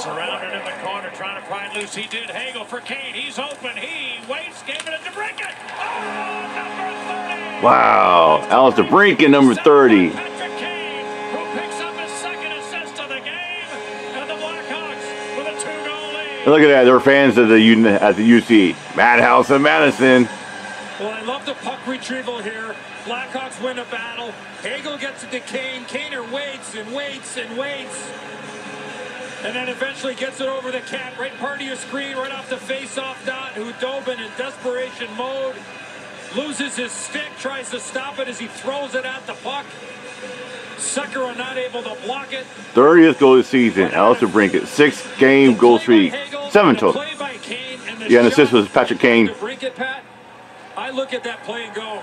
Surrounded in the corner, trying to pry it loose. He did. Hagel for Kane. He's open. He waits, gave it to Brinket. Oh, number 30. Wow. Alex DeBrincat, number 30. Patrick Kane, who picks up his second assist of the game, and the Blackhawks with a two-goal lead. Look at that. They're fans of the at the UC. Madhouse and Madison. Well, I love the puck retrieval here. Blackhawks win a battle. Hagel gets it to Kane. Kaner waits and waits and waits. And then eventually gets it over the cat, right part of your screen, right off the face-off dot. Khudobin in desperation mode. Loses his stick, tries to stop it as he throws it at the puck. Sekera not able to block it. 30th goal of the season. Alex DeBrincat. Six game goal streak. Seven total. Play by Kane and the Yeah, and assist was Patrick Kane. to Brinket, Pat. I look at that play and go,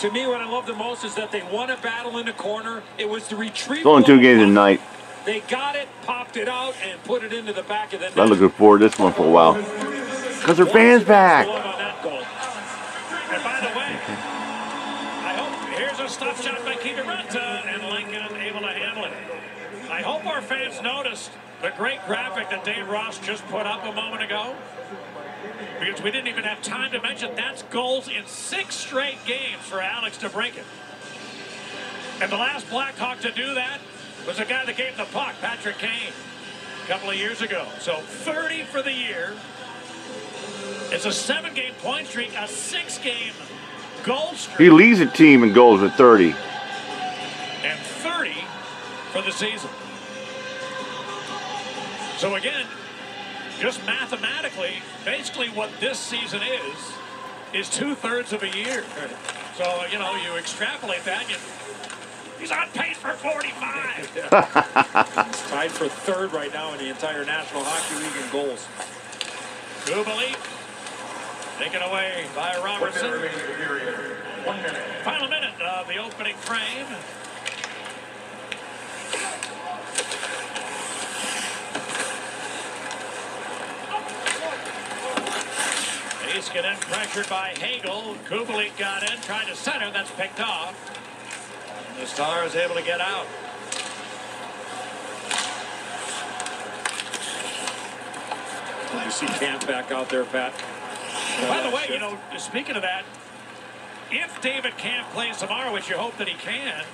to me, what I love the most is that they won a battle in the corner. It was the retrieval. Only two games tonight. They got it, popped it out, and put it into the back of the net. I'm looking forward to this one for a while. Because their fans back. Love on that goal. And by the way, I hope here's a stop shot by Kiviranta, and Lankinen able to handle it. I hope our fans noticed the great graphic that Dave Ross just put up a moment ago. Because we didn't even have time to mention that's goals in six straight games for Alex DeBrincat. And the last Blackhawk to do that was the guy that gave the puck, Patrick Kane, a couple of years ago. So 30 for the year. It's a seven-game point streak, a six-game goal streak, He leads the team in goals with 30. and 30 for the season. So again, just mathematically, basically what this season is, is two-thirds of a year. So, you know, you extrapolate that, you, he's on pace for 45. He's tied for third right now in the entire National Hockey League in goals. Kubalik taken away by Robertson. One minute. Final minute of the opening frame. Heiskanen pressured by Hagel. Kubalik got in, tried to center. That's picked off. The Star is able to get out. You see Kampf back out there, Pat? By the way, you know, speaking of that, if David Kampf plays tomorrow, which you hope that he can,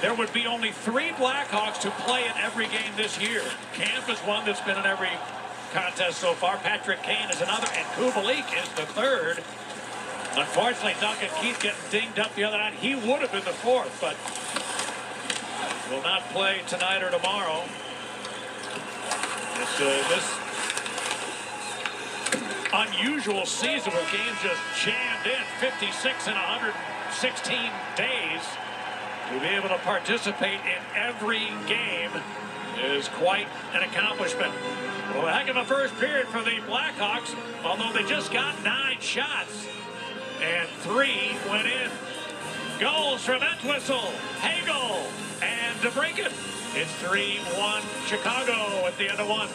there would be only three Blackhawks to play in every game this year. Kampf is one that's been in every contest so far. Patrick Kane is another, and Kubalik is the third. Unfortunately, Duncan Keith getting dinged up the other night. He would have been the fourth, but will not play tonight or tomorrow. This, uh, this unusual season where games just jammed in 56 in 116 days. To be able to participate in every game is quite an accomplishment. Well, heck of a first period for the Blackhawks, although they just got nine shots and three went in. Goals from Entwistle, Hagel, and DeBrincat. It's 3-1 Chicago at the end of one.